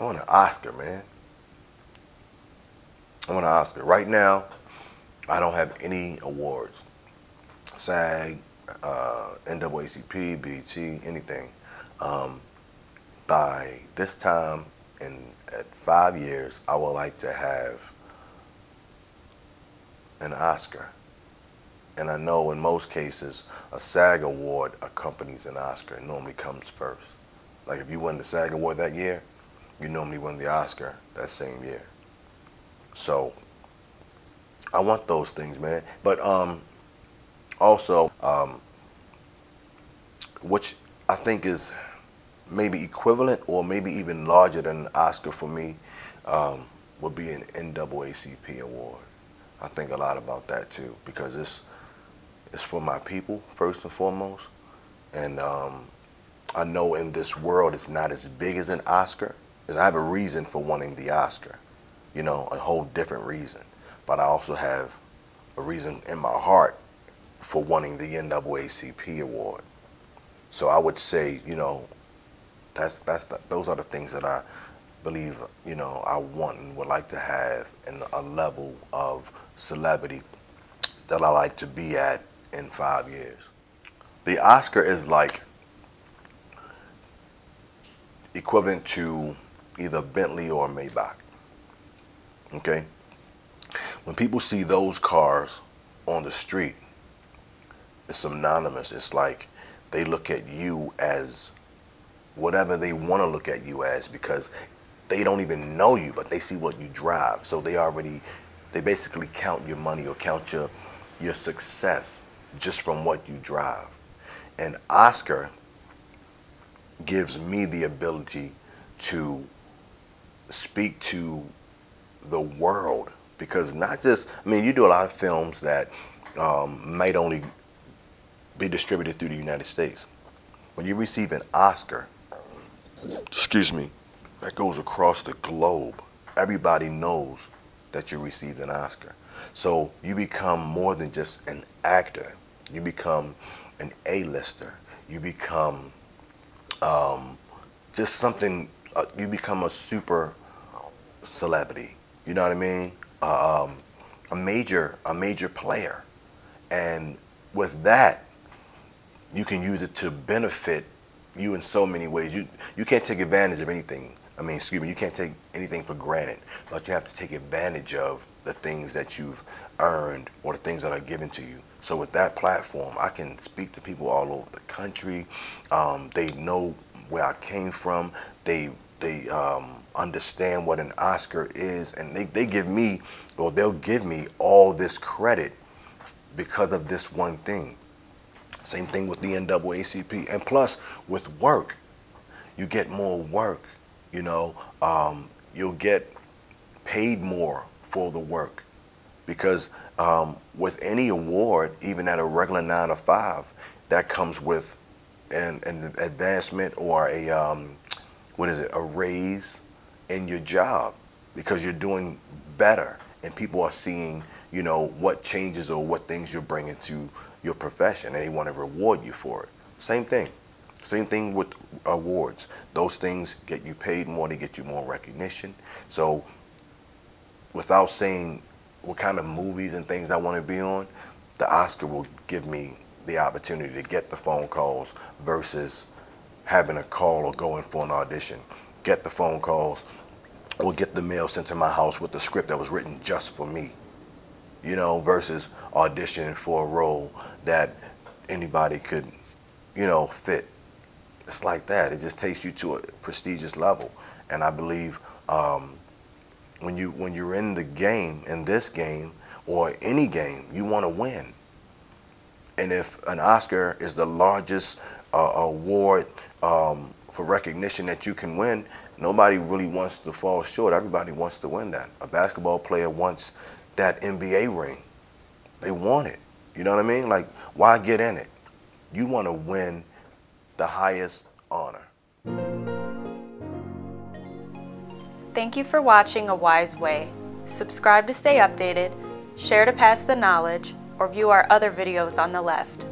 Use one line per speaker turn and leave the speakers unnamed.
I want an Oscar, man. I want an Oscar. Right now, I don't have any awards. SAG, uh, NAACP, BET, anything. Um, by this time in at five years, I would like to have an Oscar. And I know in most cases, a SAG award accompanies an Oscar. It normally comes first. Like if you win the SAG award that year, you normally win the Oscar that same year. So I want those things, man. But um, also, um, which I think is maybe equivalent or maybe even larger than an Oscar for me, um, would be an NAACP award. I think a lot about that too because it's it's for my people first and foremost, and um, I know in this world it's not as big as an Oscar. I have a reason for wanting the Oscar, you know, a whole different reason. But I also have a reason in my heart for wanting the NAACP award. So I would say, you know, that's that's the, those are the things that I believe, you know, I want and would like to have in a level of celebrity that I like to be at in five years. The Oscar is like equivalent to either Bentley or Maybach. Okay? When people see those cars on the street, it's synonymous. It's like they look at you as whatever they want to look at you as because they don't even know you, but they see what you drive. So they already, they basically count your money or count your, your success just from what you drive. And Oscar gives me the ability to speak to the world because not just, I mean, you do a lot of films that um, might only be distributed through the United States. When you receive an Oscar, excuse me, that goes across the globe, everybody knows that you received an Oscar. So you become more than just an actor. You become an A-lister. You become um, just something, uh, you become a super celebrity. You know what I mean? Uh, um, a major, a major player. And with that, you can use it to benefit you in so many ways. You you can't take advantage of anything. I mean, excuse me, you can't take anything for granted, but you have to take advantage of the things that you've earned or the things that are given to you. So with that platform, I can speak to people all over the country. Um, they know where I came from. They they um, understand what an Oscar is, and they, they give me, or they'll give me all this credit because of this one thing. Same thing with the NAACP. And plus, with work, you get more work. You know, um, you'll get paid more for the work. Because um, with any award, even at a regular nine to five, that comes with an, an advancement or a, um, what is it, a raise in your job because you're doing better and people are seeing, you know, what changes or what things you're bringing to your profession and they want to reward you for it. Same thing. Same thing with awards. Those things get you paid more, they get you more recognition. So without saying what kind of movies and things I want to be on, the Oscar will give me the opportunity to get the phone calls versus having a call or going for an audition. Get the phone calls or get the mail sent to my house with the script that was written just for me you know, versus auditioning for a role that anybody could, you know, fit. It's like that. It just takes you to a prestigious level. And I believe um, when you when you're in the game, in this game or any game, you want to win. And if an Oscar is the largest uh, award um, for recognition that you can win, nobody really wants to fall short. Everybody wants to win that. A basketball player wants that NBA ring. They want it. You know what I mean? Like, why get in it? You want to win the highest honor.
Thank you for watching A Wise Way. Subscribe to stay updated, share to pass the knowledge, or view our other videos on the left.